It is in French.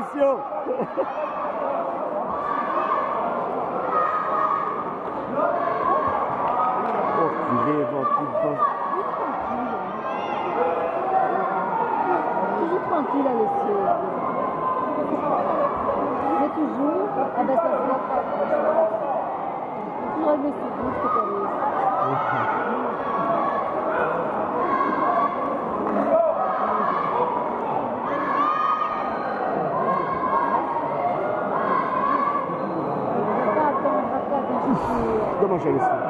Alessio Oh. Toujours tranquille, Alessio. Dommage Alessio.